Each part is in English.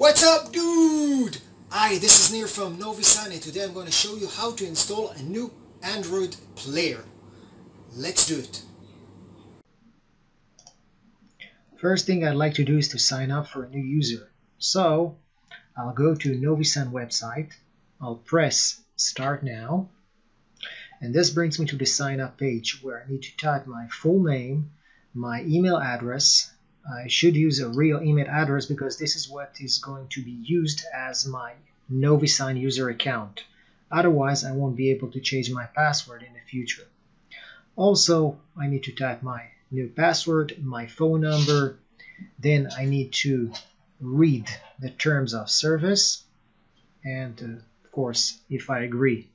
What's up dude? Hi, this is Nir from NoviSign and today I'm going to show you how to install a new Android player. Let's do it. First thing I'd like to do is to sign up for a new user. So I'll go to NoviSign website, I'll press start now and this brings me to the sign up page where I need to type my full name, my email address, I should use a real email address because this is what is going to be used as my Novisign user account. Otherwise, I won't be able to change my password in the future. Also, I need to type my new password, my phone number, then I need to read the terms of service, and uh, of course, if I agree,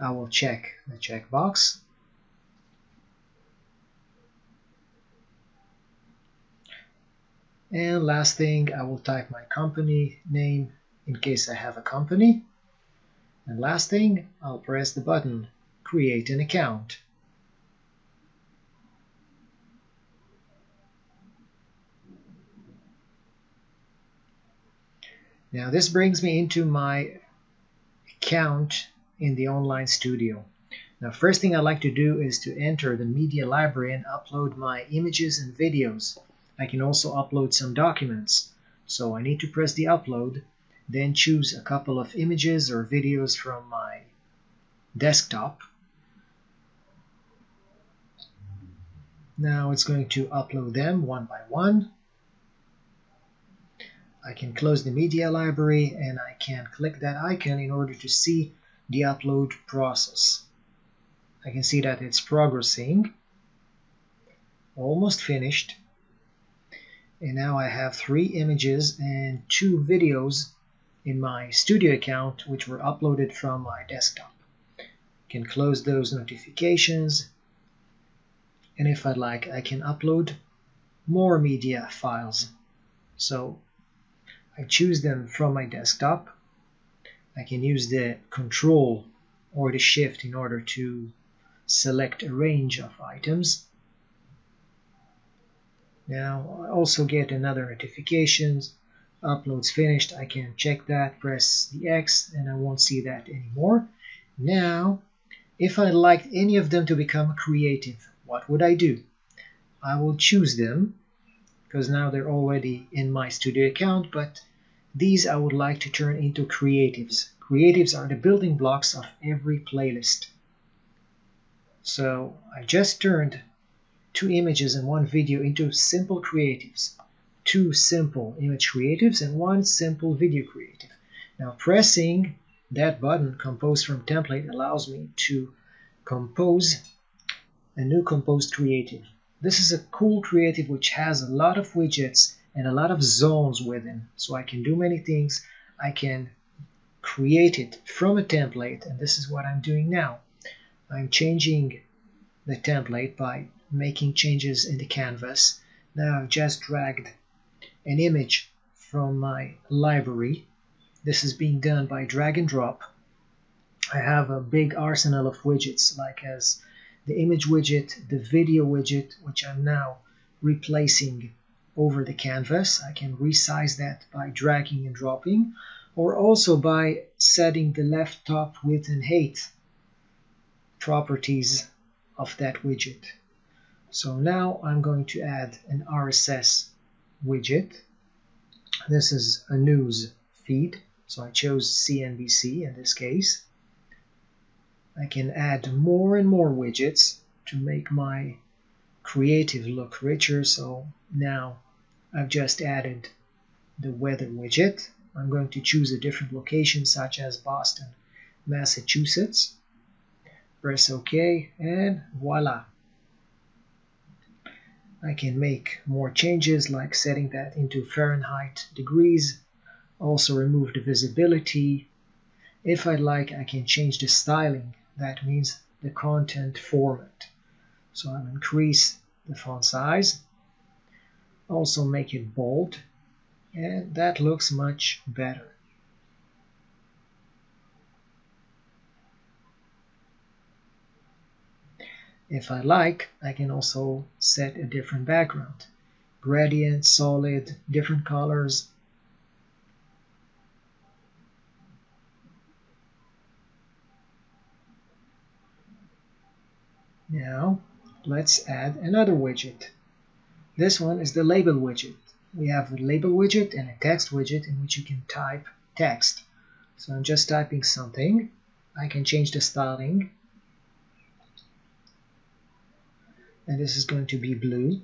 I will check the checkbox. And last thing, I will type my company name in case I have a company. And last thing, I'll press the button, create an account. Now this brings me into my account in the online studio. Now first thing I like to do is to enter the media library and upload my images and videos. I can also upload some documents. So I need to press the upload, then choose a couple of images or videos from my desktop. Now it's going to upload them one by one. I can close the media library and I can click that icon in order to see the upload process. I can see that it's progressing, almost finished and now I have three images and two videos in my studio account which were uploaded from my desktop. Can close those notifications and if I'd like I can upload more media files. So I choose them from my desktop. I can use the control or the shift in order to select a range of items now I also get another notifications. Uploads finished. I can check that, press the X, and I won't see that anymore. Now, if I liked any of them to become creative, what would I do? I will choose them because now they're already in my studio account, but these I would like to turn into creatives. Creatives are the building blocks of every playlist. So I just turned two images and one video into simple creatives. Two simple image creatives and one simple video creative. Now pressing that button, Compose from Template, allows me to compose a new composed creative. This is a cool creative which has a lot of widgets and a lot of zones within. So I can do many things. I can create it from a template and this is what I'm doing now. I'm changing the template by making changes in the canvas. Now I've just dragged an image from my library. This is being done by drag and drop. I have a big arsenal of widgets like as the image widget, the video widget, which I'm now replacing over the canvas. I can resize that by dragging and dropping or also by setting the left top width and height properties of that widget. So now I'm going to add an RSS widget. This is a news feed, so I chose CNBC in this case. I can add more and more widgets to make my creative look richer, so now I've just added the weather widget. I'm going to choose a different location such as Boston, Massachusetts. Press OK and voila! I can make more changes like setting that into Fahrenheit degrees, also remove the visibility. If I like, I can change the styling, that means the content format. So I'll increase the font size, also make it bold, and that looks much better. If I like, I can also set a different background. Gradient, solid, different colors. Now, let's add another widget. This one is the label widget. We have a label widget and a text widget in which you can type text. So I'm just typing something. I can change the styling And this is going to be blue.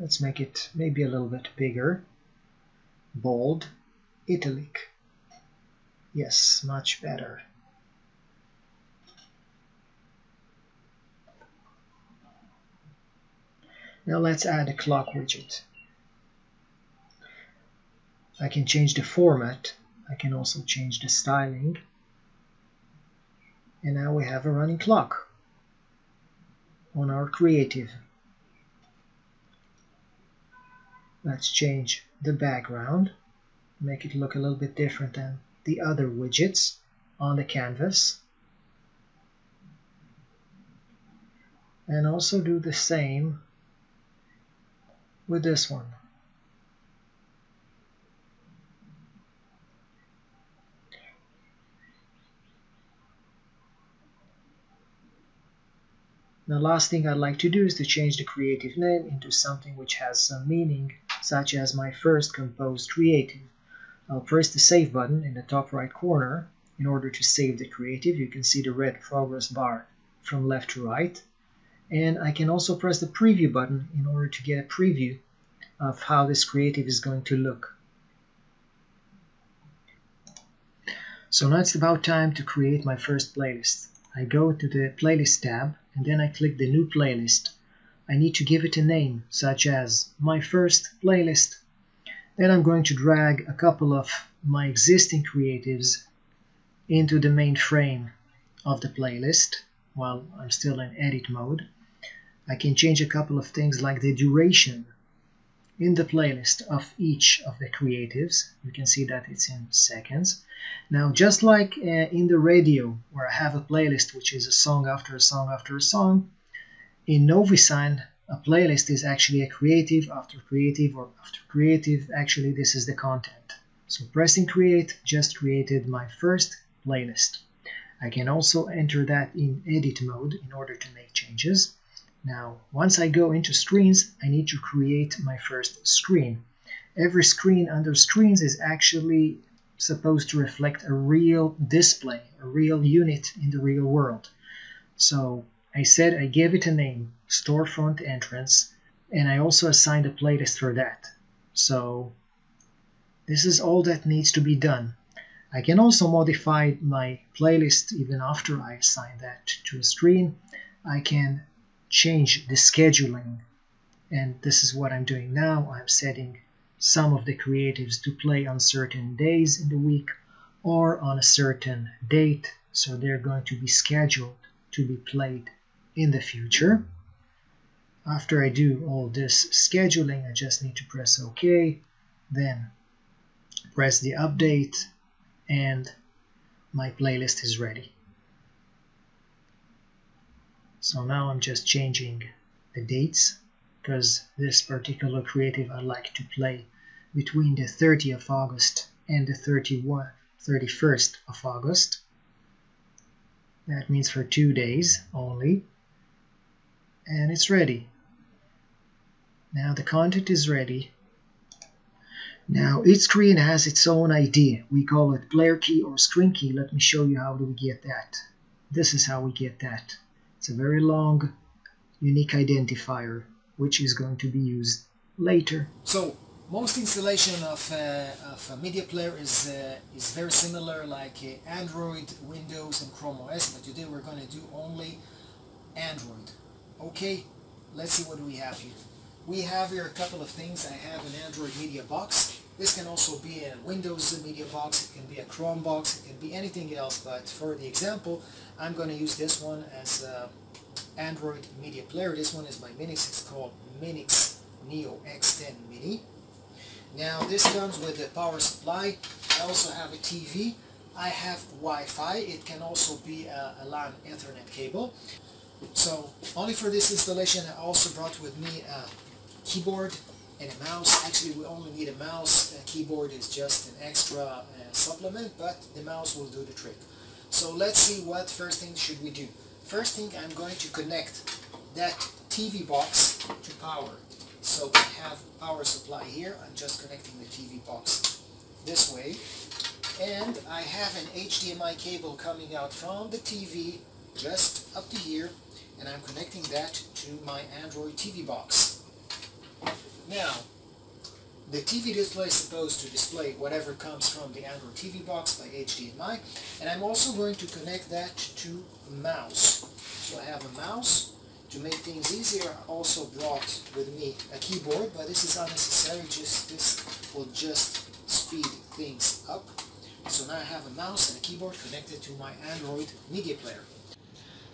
Let's make it maybe a little bit bigger. Bold, italic. Yes, much better. Now let's add a clock widget. I can change the format. I can also change the styling. And now we have a running clock on our creative. Let's change the background, make it look a little bit different than the other widgets on the canvas. And also do the same with this one. The last thing I'd like to do is to change the creative name into something which has some meaning, such as my first composed creative. I'll press the save button in the top right corner in order to save the creative. You can see the red progress bar from left to right and I can also press the preview button in order to get a preview of how this creative is going to look. So now it's about time to create my first playlist. I go to the playlist tab and then I click the new playlist. I need to give it a name such as my first playlist. Then I'm going to drag a couple of my existing creatives into the main frame of the playlist while I'm still in edit mode. I can change a couple of things like the duration in the playlist of each of the creatives. You can see that it's in seconds. Now, just like uh, in the radio, where I have a playlist which is a song after a song after a song, in Novisign, a playlist is actually a creative after creative or after creative. Actually, this is the content. So pressing create just created my first playlist. I can also enter that in edit mode in order to make changes. Now, once I go into screens, I need to create my first screen. Every screen under screens is actually supposed to reflect a real display, a real unit in the real world. So I said I gave it a name, storefront entrance, and I also assigned a playlist for that. So this is all that needs to be done. I can also modify my playlist even after I assign that to a screen. I can change the scheduling. And this is what I'm doing now. I'm setting some of the creatives to play on certain days in the week or on a certain date. So they're going to be scheduled to be played in the future. After I do all this scheduling I just need to press OK then press the update and my playlist is ready so now I'm just changing the dates because this particular creative I like to play between the 30th of August and the 31, 31st of August. That means for two days only. And it's ready. Now the content is ready. Now each screen has its own ID. We call it player key or screen key. Let me show you how do we get that. This is how we get that. It's a very long unique identifier which is going to be used later. So most installation of, uh, of a media player is, uh, is very similar like uh, Android, Windows and Chrome OS but today we're going to do only Android. Okay, let's see what we have here. We have here a couple of things. I have an Android media box. This can also be a Windows media box, it can be a Chrome box, it can be anything else, but for the example, I'm going to use this one as a Android media player. This one is my Minix, it's called Minix Neo X10 Mini. Now this comes with a power supply. I also have a TV. I have Wi-Fi. It can also be a, a LAN Ethernet cable. So only for this installation I also brought with me a keyboard and a mouse. Actually, we only need a mouse. A keyboard is just an extra uh, supplement, but the mouse will do the trick. So let's see what first thing should we do. First thing I'm going to connect that TV box to power. So we have power supply here. I'm just connecting the TV box this way. And I have an HDMI cable coming out from the TV just up to here and I'm connecting that to my Android TV box. Now, the TV display is supposed to display whatever comes from the Android TV box by HDMI and I'm also going to connect that to mouse. So I have a mouse. To make things easier I also brought with me a keyboard but this is unnecessary, just this will just speed things up. So now I have a mouse and a keyboard connected to my Android media player.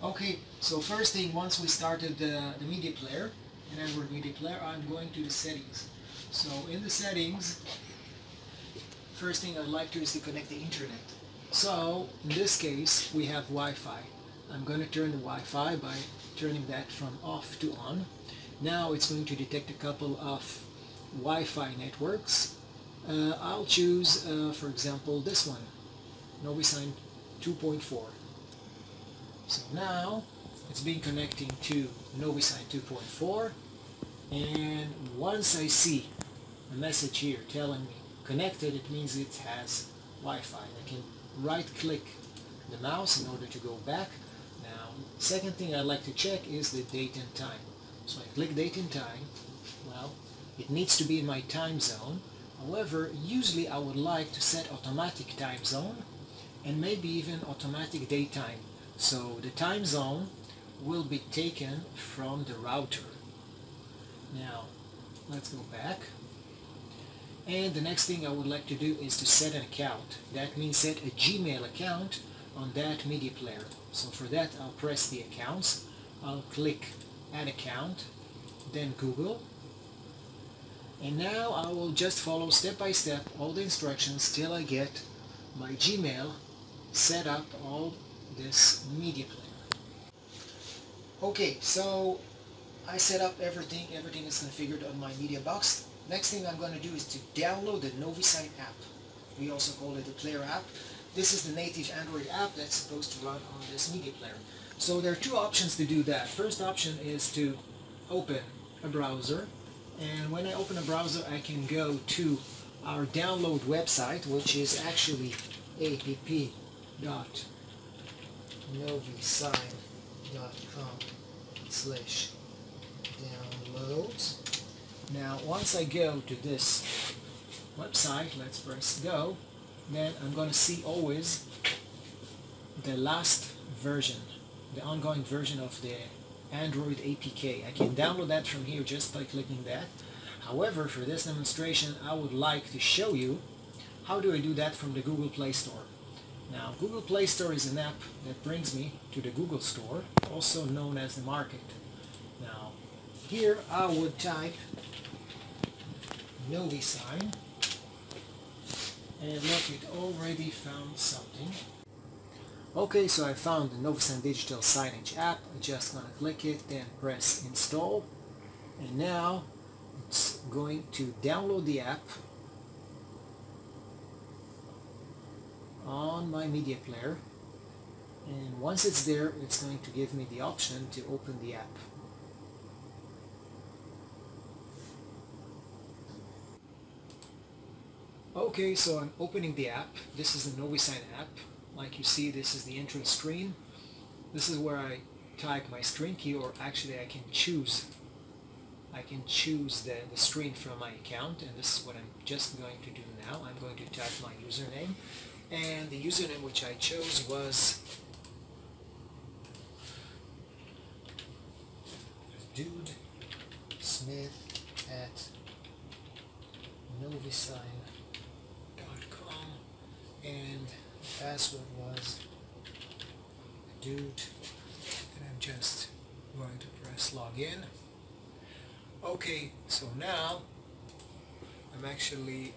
Okay, so first thing, once we started the, the media player, an Android media player, I'm going to the settings. So in the settings, first thing I'd like to is to connect the internet. So in this case, we have Wi-Fi. I'm going to turn the Wi-Fi by turning that from off to on. Now it's going to detect a couple of Wi-Fi networks. Uh, I'll choose, uh, for example, this one, Novisign 2.4. So now it's been connecting to Novisign 2.4 and once I see a message here telling me connected it means it has Wi-Fi. I can right click the mouse in order to go back. Now second thing I'd like to check is the date and time. So I click date and time. Well it needs to be in my time zone. However usually I would like to set automatic time zone and maybe even automatic daytime so the time zone will be taken from the router. Now, let's go back. And the next thing I would like to do is to set an account. That means set a Gmail account on that media player. So for that, I'll press the accounts. I'll click add account, then Google. And now I will just follow step by step all the instructions till I get my Gmail set up all this media player. Okay, so I set up everything. Everything is configured on my media box. Next thing I'm going to do is to download the Novisign app. We also call it the player app. This is the native Android app that's supposed to run on this media player. So there are two options to do that. First option is to open a browser. And when I open a browser, I can go to our download website, which is actually app novisign.com slash downloads. Now once I go to this website, let's press go, then I'm going to see always the last version, the ongoing version of the Android APK. I can download that from here just by clicking that. However, for this demonstration, I would like to show you how do I do that from the Google Play Store. Now, Google Play Store is an app that brings me to the Google Store, also known as the Market. Here I would type Novisign, and look, it already found something. Okay, so I found the Novisign Digital Signage app. I'm just gonna click it, then press install, and now it's going to download the app on my media player. And once it's there it's going to give me the option to open the app okay so I'm opening the app. This is the Novisign app. Like you see this is the entrance screen. This is where I type my screen key or actually I can choose I can choose the, the screen from my account and this is what I'm just going to do now. I'm going to type my username. And the username which I chose was dude smith at novisign.com and the password was dude and I'm just going to press login okay so now I'm actually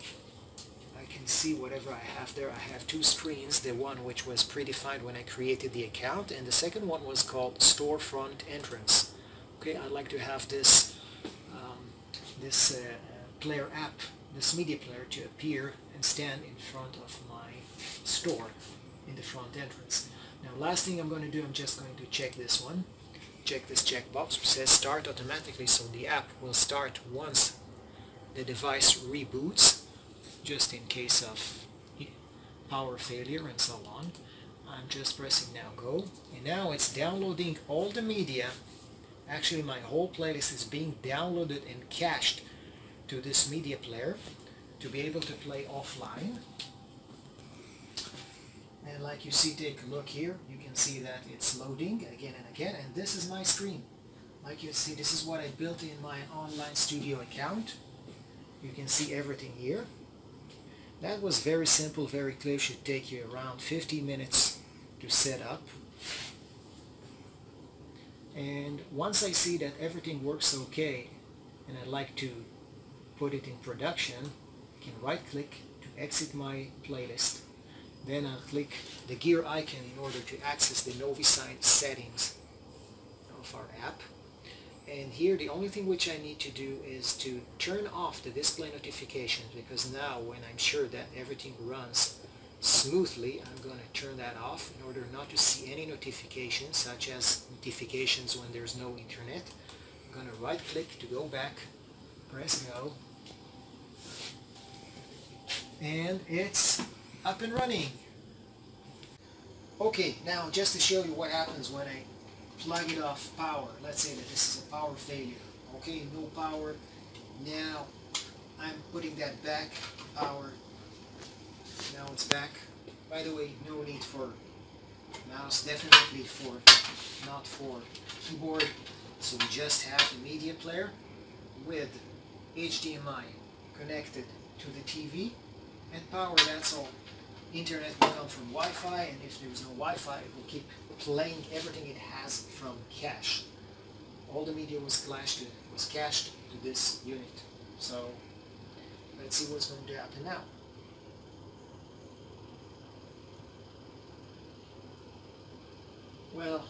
I can see whatever I have there. I have two screens, the one which was predefined when I created the account, and the second one was called Storefront Entrance. Okay, I'd like to have this, um, this uh, player app, this media player to appear and stand in front of my store in the front entrance. Now last thing I'm going to do, I'm just going to check this one. Check this checkbox which says start automatically so the app will start once the device reboots just in case of power failure and so on. I'm just pressing now go and now it's downloading all the media actually my whole playlist is being downloaded and cached to this media player to be able to play offline and like you see take a look here. You can see that it's loading again and again. And this is my screen. Like you see this is what I built in my online studio account. You can see everything here. That was very simple very clear. Should take you around 50 minutes to set up. And once I see that everything works okay and I'd like to put it in production I can right click to exit my playlist then I'll click the gear icon in order to access the NoviSign settings of our app and here the only thing which I need to do is to turn off the display notifications because now when I'm sure that everything runs smoothly, I'm going to turn that off in order not to see any notifications, such as notifications when there's no internet. I'm going to right click to go back, press go, and it's up and running. Okay, now just to show you what happens when I plug it off power. Let's say that this is a power failure. Okay, no power. Now I'm putting that back power now it's back. By the way, no need for mouse, definitely for, not for keyboard. So we just have the media player with HDMI connected to the TV and power, that's all. Internet will come from Wi-Fi and if there's no Wi-Fi it will keep playing everything it has from cache. All the media was cached to, was cached to this unit. So let's see what's going to happen now. Well,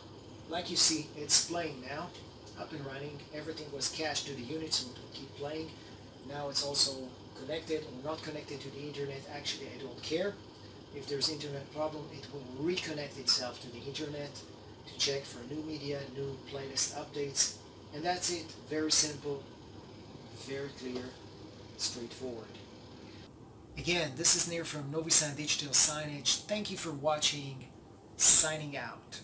like you see, it's playing now, up and running. Everything was cached to the unit, so it will keep playing. Now it's also connected or not connected to the internet. Actually, I don't care. If there's internet problem, it will reconnect itself to the internet to check for new media, new playlist updates. And that's it. Very simple, very clear, straightforward. Again, this is Nir from Novisign Digital Signage. Thank you for watching. Signing out.